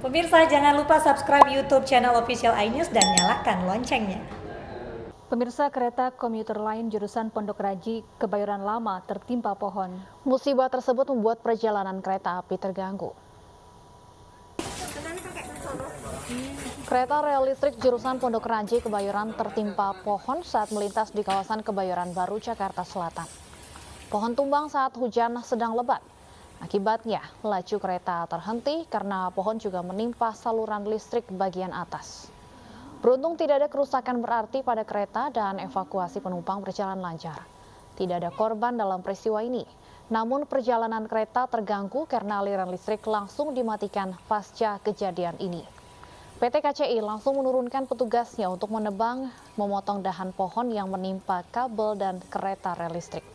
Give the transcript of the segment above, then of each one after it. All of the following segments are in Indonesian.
Pemirsa jangan lupa subscribe YouTube channel official iNews dan nyalakan loncengnya. Pemirsa kereta komuter lain jurusan Pondok Raji Kebayoran Lama tertimpa pohon. Musibah tersebut membuat perjalanan kereta api terganggu. Kereta rel listrik jurusan Pondok Raji Kebayoran tertimpa pohon saat melintas di kawasan Kebayoran Baru, Jakarta Selatan. Pohon tumbang saat hujan sedang lebat. Akibatnya, laju kereta terhenti karena pohon juga menimpa saluran listrik bagian atas. Beruntung tidak ada kerusakan berarti pada kereta dan evakuasi penumpang berjalan lancar. Tidak ada korban dalam peristiwa ini. Namun perjalanan kereta terganggu karena aliran listrik langsung dimatikan pasca kejadian ini. PT KCI langsung menurunkan petugasnya untuk menebang, memotong dahan pohon yang menimpa kabel dan kereta rel listrik.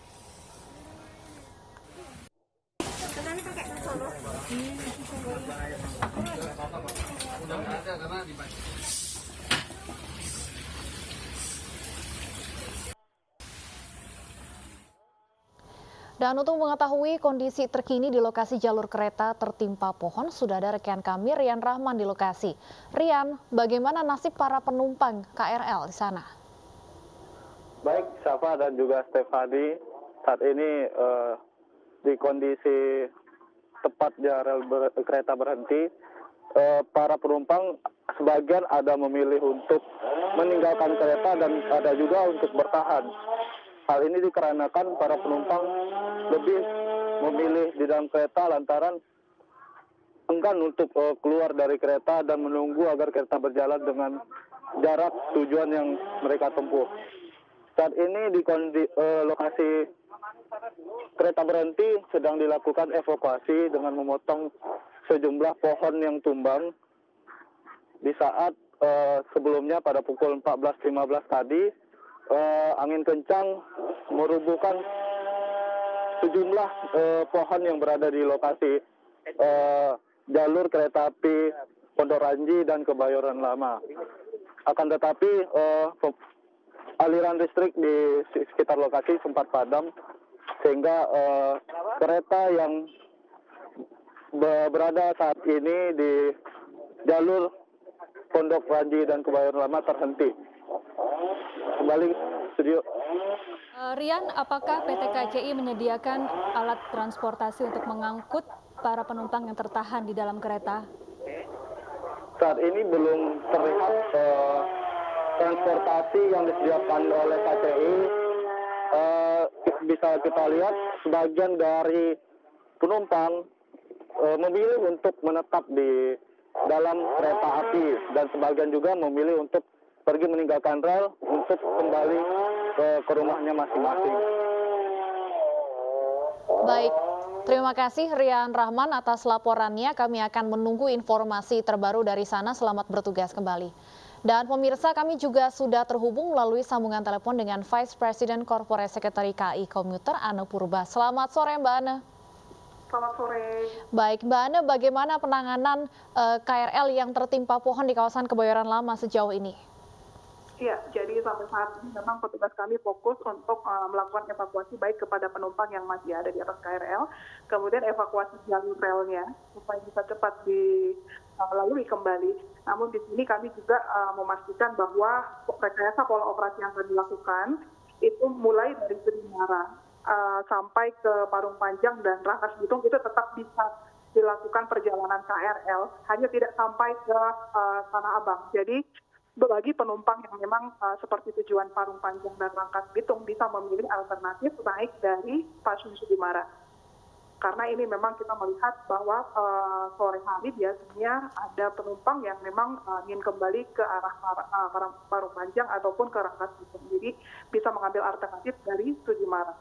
Dan untuk mengetahui kondisi terkini di lokasi jalur kereta tertimpa pohon, sudah ada rekan kami Rian Rahman di lokasi. Rian, bagaimana nasib para penumpang KRL di sana? Baik, Safa dan juga Stefani, saat ini uh, di kondisi tepatnya rel ber kereta berhenti, uh, para penumpang sebagian ada memilih untuk meninggalkan kereta dan ada juga untuk bertahan. Hal ini dikarenakan para penumpang lebih memilih di dalam kereta lantaran enggan untuk uh, keluar dari kereta dan menunggu agar kereta berjalan dengan jarak tujuan yang mereka tempuh. Saat ini di kondi, uh, lokasi kereta berhenti sedang dilakukan evakuasi dengan memotong sejumlah pohon yang tumbang di saat uh, sebelumnya pada pukul 14.15 tadi angin kencang merubuhkan sejumlah uh, pohon yang berada di lokasi uh, jalur kereta api Pondok Ranji dan Kebayoran Lama. Akan tetapi aliran listrik di sekitar lokasi sempat padam sehingga kereta yang berada saat ini di jalur Pondok Ranji dan Kebayoran Lama terhenti. Kembali studio. Uh, Rian, apakah PT KCI menyediakan alat transportasi untuk mengangkut para penumpang yang tertahan di dalam kereta? Saat ini belum terlihat uh, transportasi yang disediakan oleh KCI. Uh, bisa kita lihat sebagian dari penumpang uh, memilih untuk menetap di dalam kereta api dan sebagian juga memilih untuk pergi meninggalkan rel untuk kembali ke, ke rumahnya masing-masing. Baik, terima kasih Rian Rahman atas laporannya. Kami akan menunggu informasi terbaru dari sana. Selamat bertugas kembali. Dan pemirsa kami juga sudah terhubung melalui sambungan telepon dengan Vice President Corporate Secretary KI Komuter Ana Purba. Selamat sore Mbak Ana. Selamat sore. Baik, Mbak Ana, bagaimana penanganan uh, KRL yang tertimpa pohon di kawasan Kebayoran Lama sejauh ini? Ya, jadi sampai saat ini memang petugas kami fokus untuk uh, melakukan evakuasi baik kepada penumpang yang masih ada di atas KRL, kemudian evakuasi jalur relnya supaya bisa cepat dilalui uh, kembali. Namun di sini kami juga uh, memastikan bahwa rekayasa pola operasi yang akan dilakukan itu mulai dari Serimara uh, sampai ke Parung Panjang dan Rangkas Bitung itu tetap bisa dilakukan perjalanan KRL, hanya tidak sampai ke uh, Tanah Abang. Jadi bagi penumpang yang memang uh, seperti tujuan Parung Panjang dan Rangkas Bitung bisa memilih alternatif naik dari Stasiun Sudimara. Karena ini memang kita melihat bahwa uh, sore hari biasanya ada penumpang yang memang uh, ingin kembali ke arah uh, Parung Panjang ataupun ke Rangkas Bitung. Jadi bisa mengambil alternatif dari Sudimara.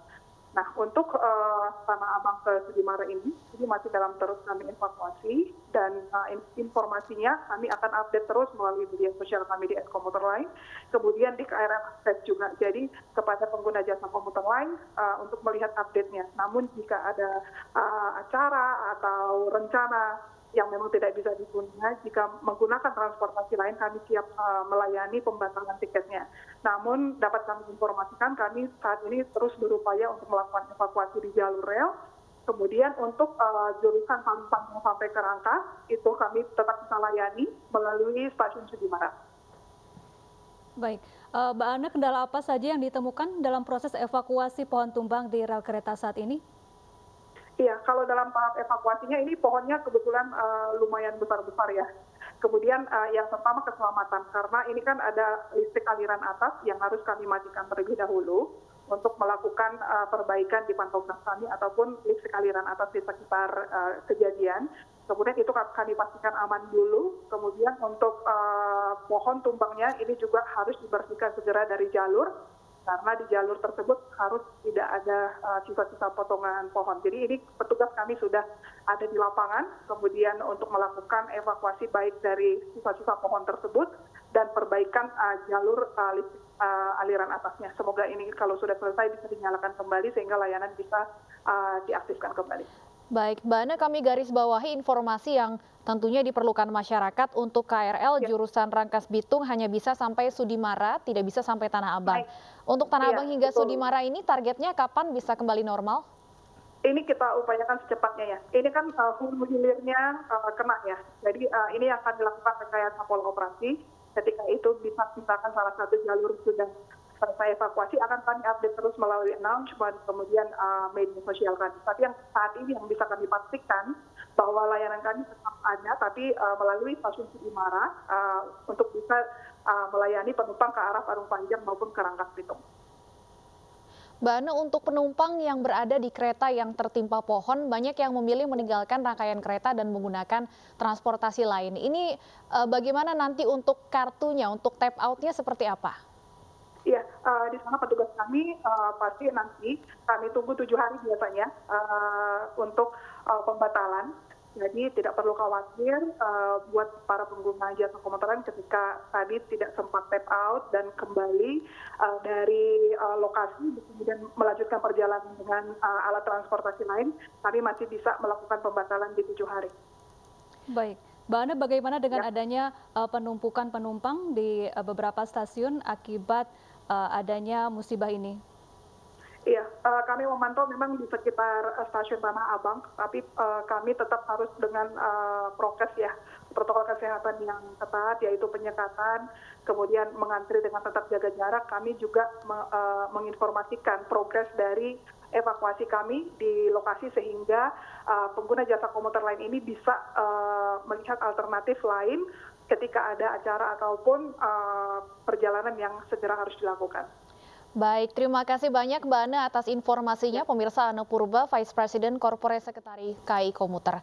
Nah, untuk uh, Tanah Abang ke Sudimara ini, ini masih dalam terus kami evakuasi dan uh, informasinya kami akan update terus melalui media sosial kami di Komuter Line, kemudian di KRL Akses juga. Jadi kepada pengguna jasa komuter lain uh, untuk melihat update-nya. Namun jika ada uh, acara atau rencana yang memang tidak bisa ditunda jika menggunakan transportasi lain kami siap uh, melayani pembatalan tiketnya. Namun dapat kami informasikan kami saat ini terus berupaya untuk melakukan evakuasi di jalur rel. Kemudian untuk uh, jurusan Pampang sampai ke Rangkas itu kami tetap bisa melayani melalui stasiun Sudimara. Baik, uh, Mbak Ana, kendala apa saja yang ditemukan dalam proses evakuasi pohon tumbang di rel kereta saat ini? Iya, kalau dalam tahap evakuasinya ini pohonnya kebetulan uh, lumayan besar-besar ya. Kemudian uh, yang pertama keselamatan, karena ini kan ada listrik aliran atas yang harus kami matikan terlebih dahulu untuk melakukan uh, perbaikan di pantograf kami ataupun listrik aliran atas di sekitar uh, kejadian. Kemudian itu kami pastikan aman dulu. Kemudian untuk uh, pohon tumbangnya ini juga harus dibersihkan segera dari jalur karena di jalur tersebut harus tidak ada sisa-sisa uh, potongan pohon. Jadi ini petugas kami sudah ada di lapangan, kemudian untuk melakukan evakuasi baik dari sisa-sisa pohon tersebut dan perbaikan uh, jalur uh, uh, aliran atasnya. Semoga ini kalau sudah selesai bisa dinyalakan kembali sehingga layanan bisa uh, diaktifkan kembali. Baik, Mbak Ana kami garis bawahi informasi yang tentunya diperlukan masyarakat untuk KRL ya. jurusan Rangkas Bitung hanya bisa sampai Sudimara, tidak bisa sampai Tanah Abang. Baik. Untuk Tanah ya, Abang hingga betul. Sudimara ini targetnya kapan bisa kembali normal? Ini kita upayakan secepatnya ya. Ini kan uh, hulu hilirnya uh, kena ya. Jadi uh, ini akan dilakukan rekayasa pola operasi. Ketika itu bisa misalkan salah satu jalur sudah selesai evakuasi akan kami update terus melalui announcement kemudian uh, media sosial kami. Tapi yang saat ini yang bisa kami pastikan bahwa layanan kami tetap ada tapi uh, melalui stasiun Sudimara uh, untuk bisa uh, melayani penumpang ke arah Parung Panjang maupun ke Rangkas Bitung. Mbak Ana, untuk penumpang yang berada di kereta yang tertimpa pohon, banyak yang memilih meninggalkan rangkaian kereta dan menggunakan transportasi lain. Ini uh, bagaimana nanti untuk kartunya, untuk tap out-nya seperti apa? Uh, di sana petugas kami uh, pasti nanti kami tunggu tujuh hari biasanya uh, untuk uh, pembatalan. Jadi tidak perlu khawatir uh, buat para pengguna jasa komuteran ketika tadi tidak sempat tap out dan kembali uh, dari uh, lokasi kemudian melanjutkan perjalanan dengan uh, alat transportasi lain, kami masih bisa melakukan pembatalan di tujuh hari. Baik. Mbak Ana, bagaimana dengan ya. adanya uh, penumpukan penumpang di uh, beberapa stasiun akibat uh, adanya musibah ini? Iya, uh, kami memantau memang di sekitar uh, stasiun Tanah Abang, tapi uh, kami tetap harus dengan uh, prokes ya, protokol kesehatan yang ketat, yaitu penyekatan, kemudian mengantri dengan tetap jaga jarak. Kami juga me, uh, menginformasikan progres dari evakuasi kami di lokasi sehingga uh, pengguna jasa komuter lain ini bisa uh, melihat alternatif lain ketika ada acara ataupun uh, perjalanan yang segera harus dilakukan. Baik, terima kasih banyak Mbak Ana atas informasinya. Pemirsa Ana Purba, Vice President Corporate Secretary KAI Komuter.